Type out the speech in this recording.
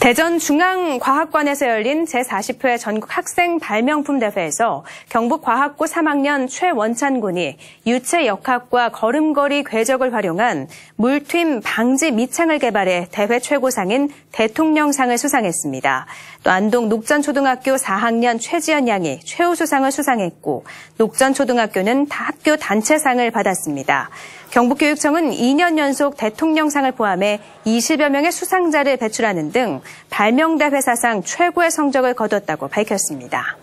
대전 중앙과학관에서 열린 제40회 전국 학생 발명품 대회에서 경북과학고 3학년 최원찬 군이 유체 역학과 걸음걸이 궤적을 활용한 물튠 방지 밑창을 개발해 대회 최고상인 대통령상을 수상했습니다. 또 안동 녹전초등학교 4학년 최지연 양이 최우수상을 수상했고 녹전초등학교는 학교 단체상을 받았습니다. 경북교육청은 2년 연속 대통령상을 포함해 20여 명의 수상자를 배출하는 등 발명대 회 사상 최고의 성적을 거뒀다고 밝혔습니다.